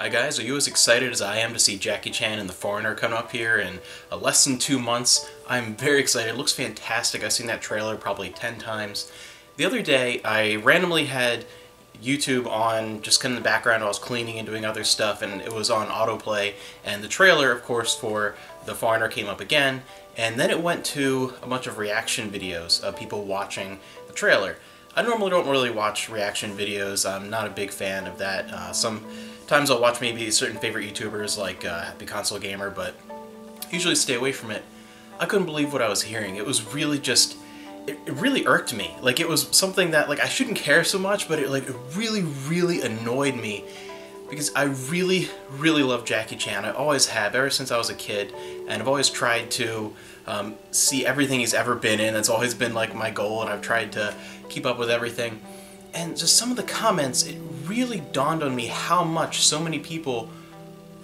Hi guys, are you as excited as I am to see Jackie Chan and The Foreigner come up here in a less than two months? I'm very excited. It looks fantastic. I've seen that trailer probably 10 times. The other day, I randomly had YouTube on just kind of in the background. I was cleaning and doing other stuff, and it was on autoplay. And the trailer, of course, for The Foreigner came up again. And then it went to a bunch of reaction videos of people watching the trailer. I normally don't really watch reaction videos. I'm not a big fan of that. Uh, sometimes I'll watch maybe certain favorite YouTubers like uh, Happy Console Gamer, but usually stay away from it. I couldn't believe what I was hearing. It was really just, it, it really irked me. Like it was something that like I shouldn't care so much, but it like it really, really annoyed me because I really, really love Jackie Chan. I always have, ever since I was a kid, and I've always tried to um, see everything he's ever been in. That's always been like my goal, and I've tried to keep up with everything. And just some of the comments, it really dawned on me how much so many people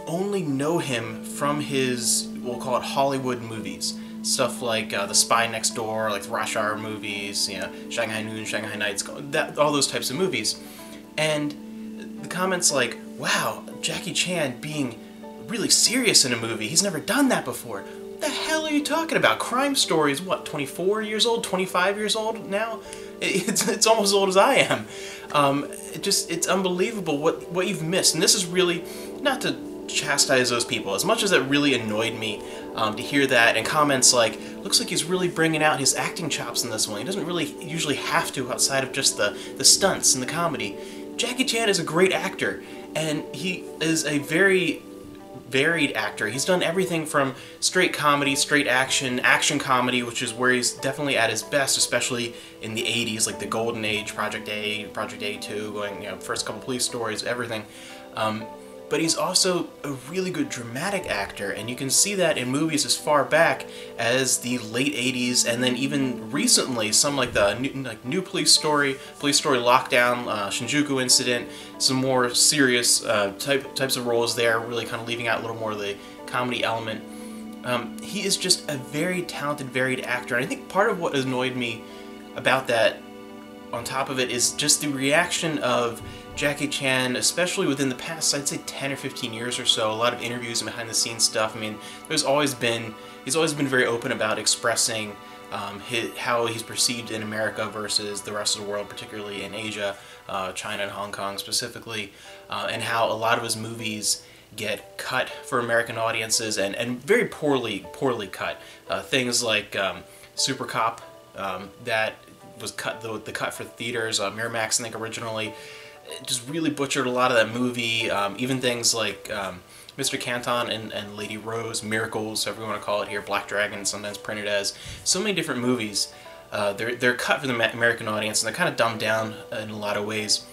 only know him from his, we'll call it Hollywood movies. Stuff like uh, The Spy Next Door, like the Rush Hour movies, you know, Shanghai Noon, Shanghai Nights, that, all those types of movies. And the comments like, wow, Jackie Chan being really serious in a movie, he's never done that before. What the hell are you talking about? Crime Story is what, 24 years old, 25 years old now? It's, it's almost as old as I am. Um, it just, it's unbelievable what, what you've missed. And this is really, not to chastise those people, as much as it really annoyed me um, to hear that and comments like, looks like he's really bringing out his acting chops in this one. He doesn't really usually have to outside of just the, the stunts and the comedy. Jackie Chan is a great actor, and he is a very varied actor. He's done everything from straight comedy, straight action, action comedy, which is where he's definitely at his best, especially in the 80s, like the golden age, Project A, Project A2, going, you know, first couple police stories, everything. Um, but he's also a really good dramatic actor, and you can see that in movies as far back as the late 80s, and then even recently, some like the new, like new Police Story, Police Story Lockdown, uh, Shinjuku Incident, some more serious uh, type, types of roles there, really kind of leaving out a little more of the comedy element. Um, he is just a very talented, varied actor, and I think part of what annoyed me about that, on top of it, is just the reaction of Jackie Chan, especially within the past, I'd say 10 or 15 years or so, a lot of interviews and behind the scenes stuff. I mean, there's always been, he's always been very open about expressing um, his, how he's perceived in America versus the rest of the world, particularly in Asia, uh, China and Hong Kong specifically, uh, and how a lot of his movies get cut for American audiences and, and very poorly, poorly cut. Uh, things like um, Super Cop, um, that was cut, the, the cut for theaters, uh, Miramax I think originally, just really butchered a lot of that movie. Um, even things like um, Mr. Canton and, and Lady Rose, Miracles, however you want to call it here, Black Dragon, sometimes printed as. So many different movies. Uh, they're, they're cut for the American audience and they're kind of dumbed down in a lot of ways.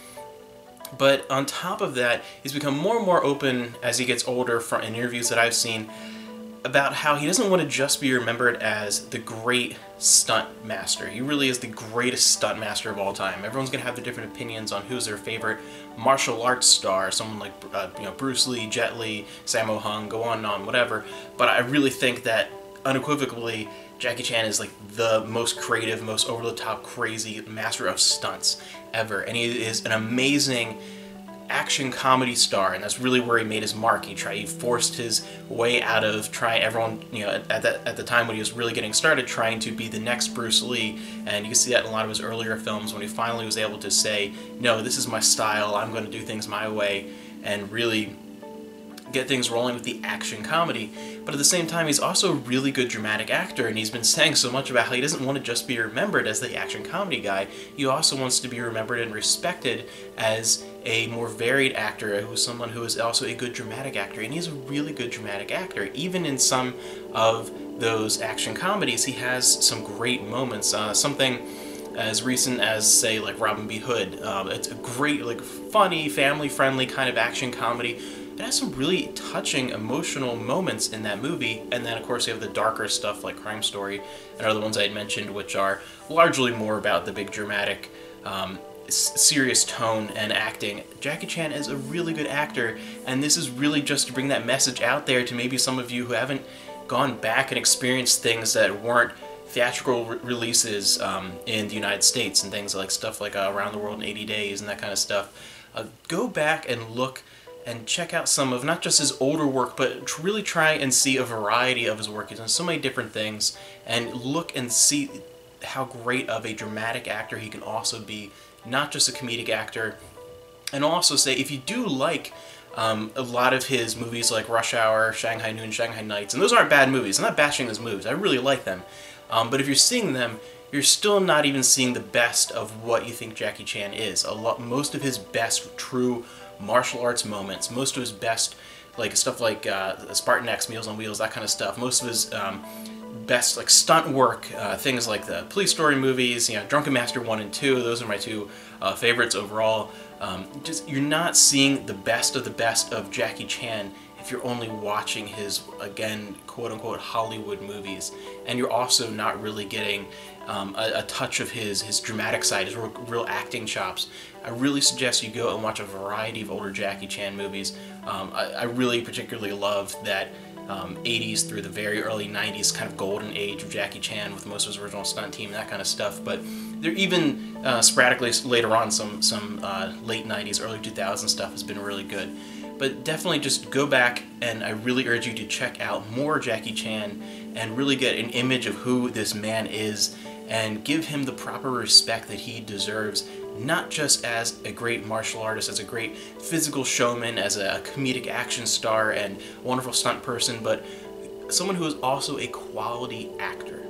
But on top of that, he's become more and more open as he gets older from interviews that I've seen about how he doesn't want to just be remembered as the great stunt master. He really is the greatest stunt master of all time. Everyone's going to have their different opinions on who's their favorite martial arts star, someone like uh, you know Bruce Lee, Jet Li, Sammo Hung, go on and on, whatever. But I really think that unequivocally Jackie Chan is like the most creative, most over-the-top crazy master of stunts ever. And he is an amazing action comedy star, and that's really where he made his mark. He tried, he forced his way out of trying everyone, you know, at, at, that, at the time when he was really getting started, trying to be the next Bruce Lee, and you can see that in a lot of his earlier films when he finally was able to say, no, this is my style, I'm going to do things my way, and really get things rolling with the action comedy. But at the same time, he's also a really good dramatic actor, and he's been saying so much about how he doesn't want to just be remembered as the action comedy guy. He also wants to be remembered and respected as a more varied actor, who's someone who is also a good dramatic actor, and he's a really good dramatic actor. Even in some of those action comedies, he has some great moments. Uh, something as recent as say like Rob-B-Hood. Um, it's a great, like funny, family-friendly kind of action comedy it has some really touching, emotional moments in that movie. And then, of course, you have the darker stuff like Crime Story and other ones I had mentioned, which are largely more about the big dramatic, um, serious tone and acting. Jackie Chan is a really good actor, and this is really just to bring that message out there to maybe some of you who haven't gone back and experienced things that weren't theatrical re releases um, in the United States and things like stuff like uh, Around the World in 80 Days and that kind of stuff. Uh, go back and look and check out some of not just his older work, but really try and see a variety of his work. He's done so many different things, and look and see how great of a dramatic actor he can also be, not just a comedic actor. And also say, if you do like um, a lot of his movies like Rush Hour, Shanghai Noon, Shanghai Nights, and those aren't bad movies. I'm not bashing those movies. I really like them. Um, but if you're seeing them, you're still not even seeing the best of what you think Jackie Chan is. A lot, most of his best true martial arts moments, most of his best, like stuff like uh, Spartan X, Meals on Wheels, that kind of stuff. Most of his um, best like stunt work, uh, things like the police story movies, you know, Drunken Master 1 and 2, those are my two uh, favorites overall. Um, just You're not seeing the best of the best of Jackie Chan if you're only watching his, again, quote-unquote Hollywood movies. And you're also not really getting um, a, a, touch of his, his dramatic side, his real, real, acting chops. I really suggest you go and watch a variety of older Jackie Chan movies. Um, I, I really particularly love that um, 80s through the very early 90s kind of golden age of Jackie Chan with most of his original stunt team and that kind of stuff. But there even uh, sporadically later on some some uh, late 90s, early 2000s stuff has been really good. But definitely just go back and I really urge you to check out more Jackie Chan and really get an image of who this man is and give him the proper respect that he deserves not just as a great martial artist, as a great physical showman, as a comedic action star and wonderful stunt person, but someone who is also a quality actor.